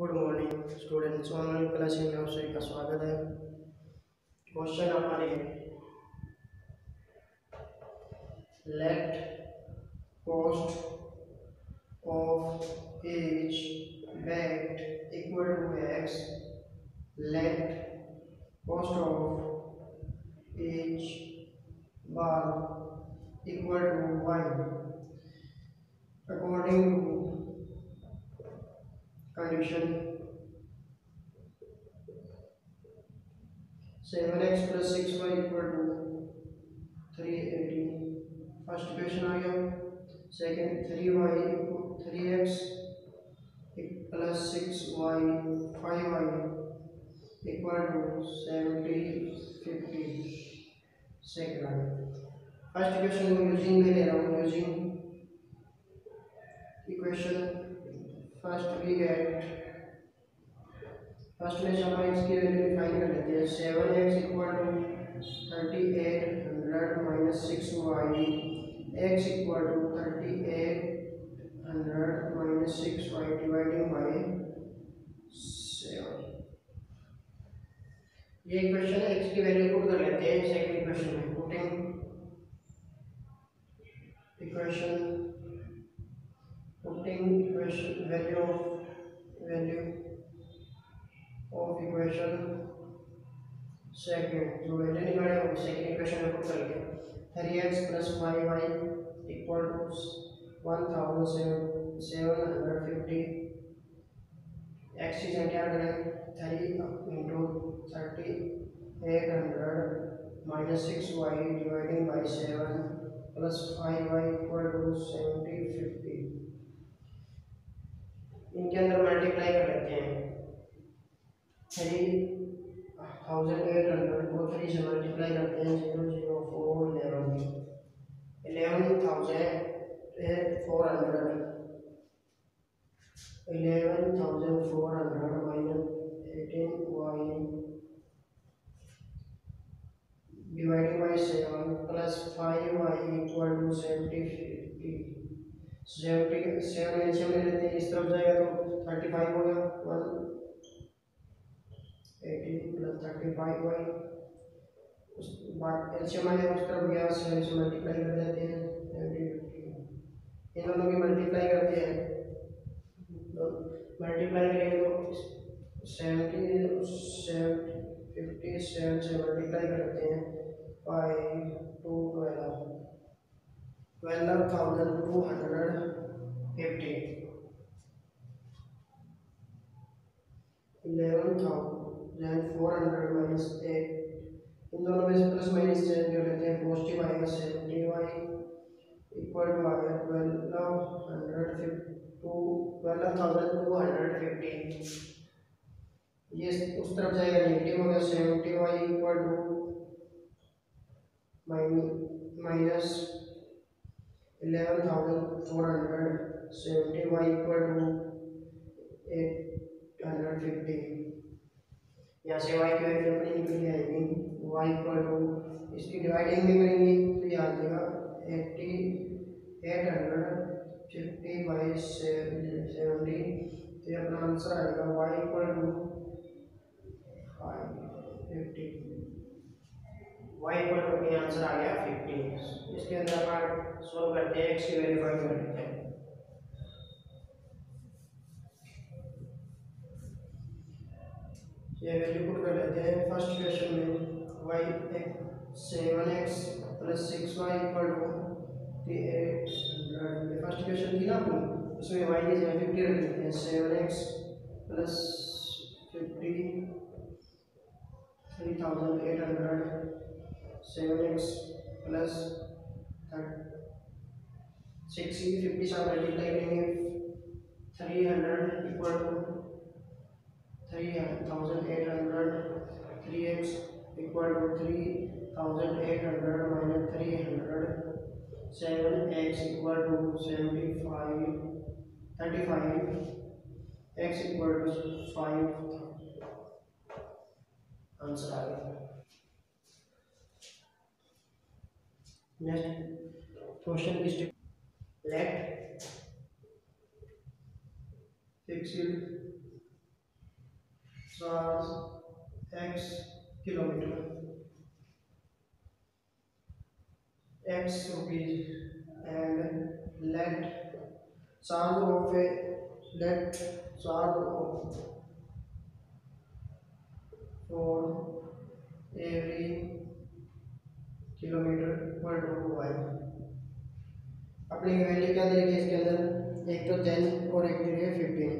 Good morning students online class में आप सभी का स्वागत है क्वेश्चन हमारे let cost of each bat equal to X let cost of each ball equal to Y according to condition 7x plus 6y equal to 380 first question आ गया. Second 3y 3x plus 6y 5y equal to 70 50 second first question को using में ले रहा हूँ using equation first we get first में हम x की value define कर लेते हैं। Seven X equal to thirty eight hundred minus six Y X equal to thirty eight hundred minus six Y dividing by seven ये question है x की value put कर लेते हैं। सेकंड क्वेश्चन में putting equation putting equation value of value of equation. Second जो इतनी बड़े हो second equation को कर लिया 3x plus 5y equal to 1750 x की संख्या करें 3 into 30 minus 6y dividing by 7 plus 5y equal to 7050 इनके अंदर मल्टीप्लाई कर लेते हैं। थ्री थाउज़ेंड एट हंड्रेड को थ्री से मल्टीप्लाई करते हैं zero zero four eleven eleven thousand four hundred eleven thousand four hundred minus eighteen Y divided by seven plus five Y equal to seventy fifty seventy seven LCM लेते हैं इस तरफ़ जाएगा तो थर्टी फाइव होगा one eighteen plus thirty five Y उस LCM आया उस तरफ़ गया सेवन से मल्टीप्लाई कर देते हैं इन दोनों की मल्टीप्लाई करते हैं। मल्टीप्लाई करेंगे तो सेवेंटी सेवन फिफ्टी सेवन से मल्टीप्लाई करते हैं five two twelve twelve thousand two hundred fifty eleven thousand four hundred minus eight इन दोनों में से प्लस माइनस चेंज कर लेते हैं पॉजिटिव आएगा सेवेंटी वाई इक्वल टू आएगा twelve hundred two twelve thousand two hundred fifty ये उस तरफ़ जाएगा नेगेटिव होगा seventy Y equal to minus eleven thousand four hundred seventy Y equal to eight hundred fifty यहाँ से वाई की वैल्यू अपनी निकल जाएगी वाई इक्वल टू इसकी डिवाइडिंग भी करेंगे तो ये आ जाएगा eighty eight hundred fifty by seventy तो ये अपना आंसर आएगा Y equal to five fifty Y equal to ये आंसर आ गया फिफ्टी इसके अंदर अपन सॉल्व करते हैं एक्स की वैल्यू फाइंड कर लेते हैं ये वैल्यू पुट कर लेते हैं फ़र्स्ट क्वेश्चन में. Y seven X plus six Y equal to first question थी ना अपनी. उसमें वाई की जगह फिफ्टी रख देते हैं. Seven X plus fifty three thousand eight hundred seven X plus sixty fifty साथ मल्टीप्लाई करेंगे three hundred equal to three thousand eight hundred three X equal to three thousand eight hundred minus three hundred seven X equal to seventy five thirty five X equal to five answer आ गया next question की let fixed. Charge X kilometre X rupees and let charge of a let charge of for every per to Y अपनी value क्या दे रखी है इसके अंदर? एक तो टेन और एक दे रही है फिफ्टीन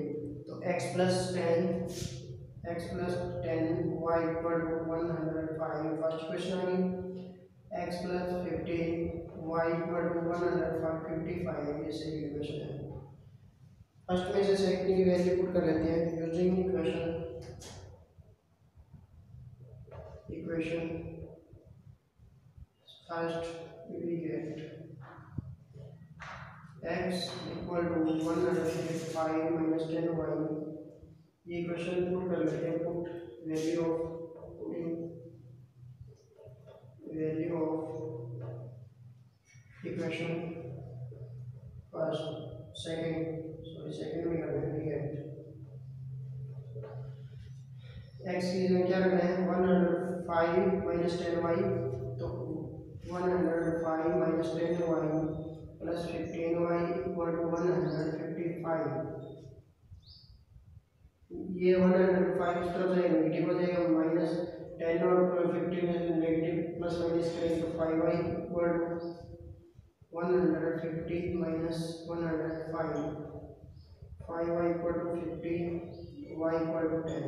तो X plus ten X plus ten Y equal to one hundred five first question आ गई X plus fifteen Y equal to one hundred five fifty five ये सही क्वेश्चन है. फ़र्स्ट में से सेकंड की वैल्यू पुट कर लेते हैं using equation equation first we get x equal to 105 minus 10y ये क्वेश्चन पुट कर लेते हैं put value of putting value of equation first second sorry second में कर रहे हैं एक्स की क्या रखना है one hundred five minus ten Y one hundred five minus ten Y plus fifteen Y equal to one hundred fifty five ये one hundred five इस तरफ़ से नेगेटिव हो जाएगा माइनस टेन और फिफ्टी में नेगेटिव प्लस माइनस करेंगे तो five Y equal one hundred fifty minus one hundred five five Y equal to fifty Y equal to ten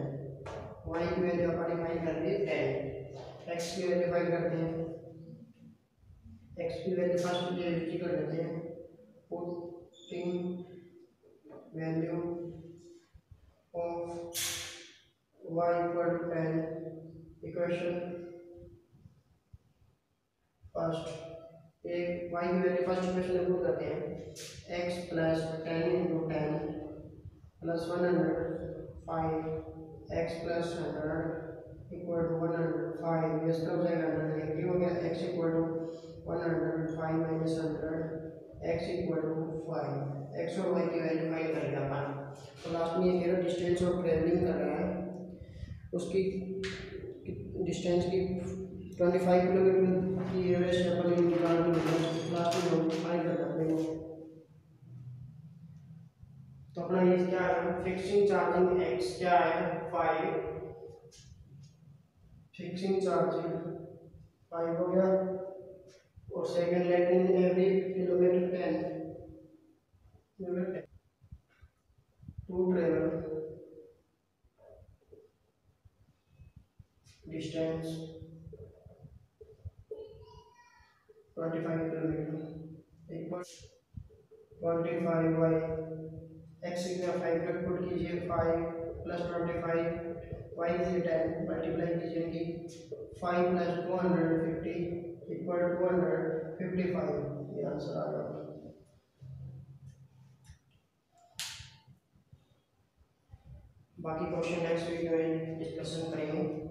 Y की वैल्यू अपन डिफाइन कर दी टेन एक्स की वैल्यू फाइंड करते हैं। एक्स की वैल्यू फ़र्स्ट ये कर लेते हैं। Putting value of y equal to 10 equation first एक y की वैल्यू फ़र्स्ट इक्वेशन में पुट करते हैं। X plus ten into ten plus one hundred five X plus hundred equal to one hundred five ये सब हंड्रेड नेगेटिव हो गया, x equal to one hundred five minus hundred X equal to five X और Y की value find कर लिया अपन तो last में ये कह रहा है डिस्टेंस ऑफ़ ट्रेवलिंग कर रहा है उसकी डिस्टेंस की ट्वेंटी फाइव किलोमीटर की एवरेज अपन निकाल लास्ट में फाइंड कर सकते हैं तो अपना ये क्या है फिक्सिंग चार्जिंग एक्स क्या है फाइव फिक्सिंग चार्जिंग फाइव हो गया और second let in every kilometre ten kilometre to travel. Distance. 25 kilometre equal 25 by X की जगह फाइव तक पुट कीजिए five plus twenty five Y की टेन मल्टीप्लाई कीजिए five plus two hundred fifty equal to hundred fifty five ये answer आ गया बाकी क्वेश्चन नेक्स्ट वीडियो में डिस्कशन करेंगे